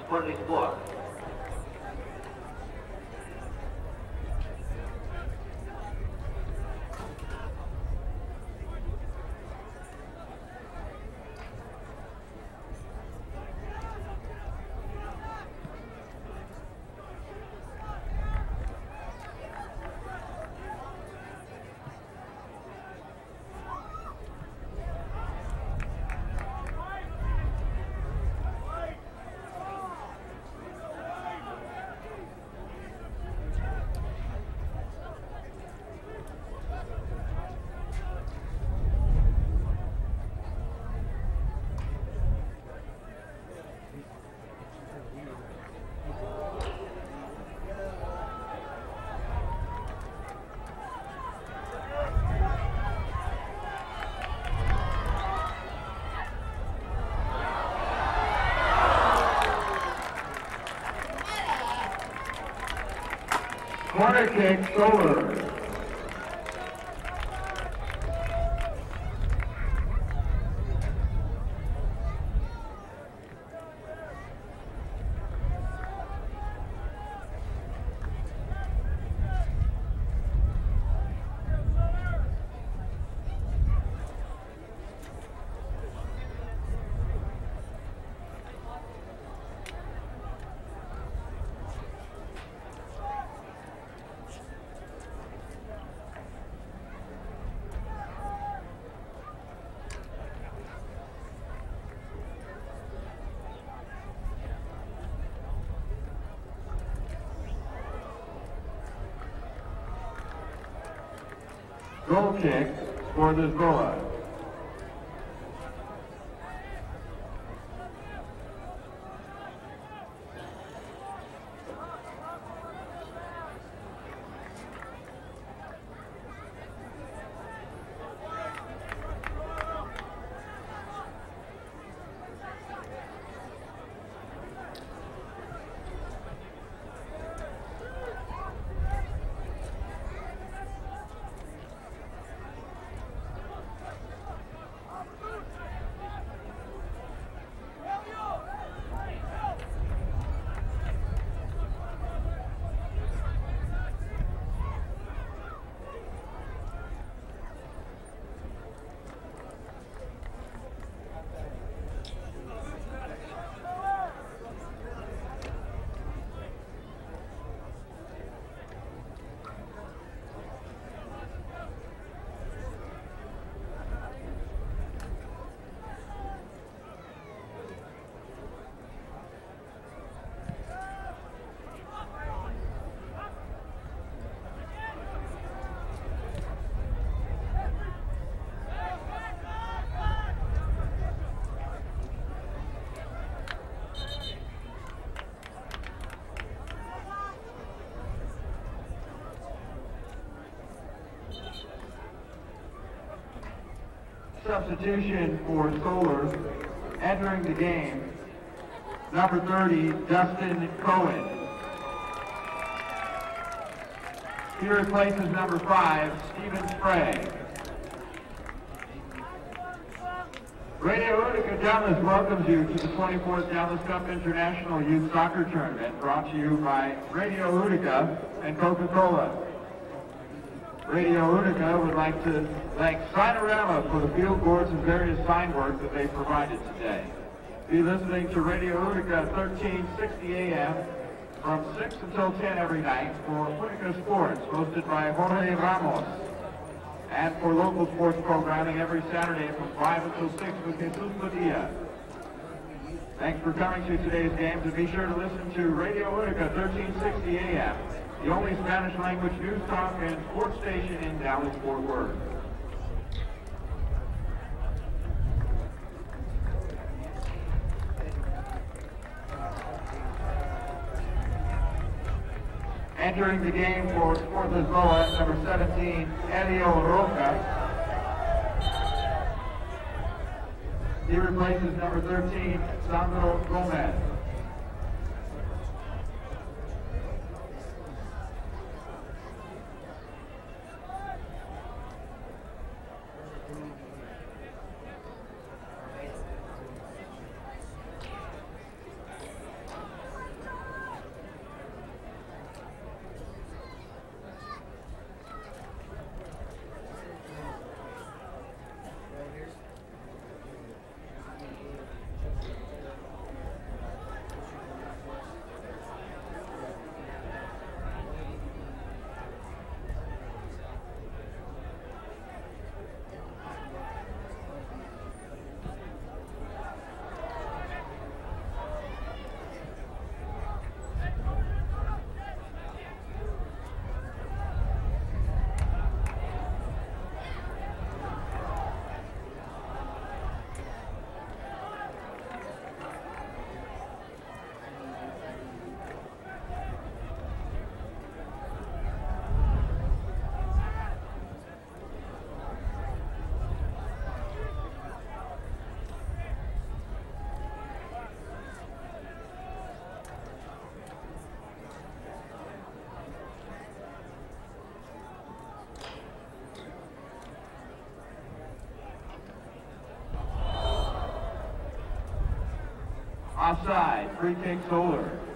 according to the book. Kick, Solar. Goal kick for the Lisboa. Substitution for Solar entering the game, number 30, Dustin Cohen. He replaces number 5, Stephen Spray. Radio Única Dallas welcomes you to the 24th Dallas Cup International Youth Soccer Tournament brought to you by Radio Única and Coca-Cola. Radio Única would like to thank Signarama for the field boards and various sign work that they provided today. Be listening to Radio Única 1360 AM from 6 until 10 every night for Única Sports, hosted by Jorge Ramos. And for local sports programming every Saturday from 5 until 6 with Jesus Padilla. Thanks for coming to today's games and be sure to listen to Radio Única 1360 AM the only Spanish language news talk and sports station in Dallas, Fort Worth. Entering the game for Sport Lisboa, number 17, Elio Roca. He replaces number 13, Sandro Gomez. Offside, free kick Solar.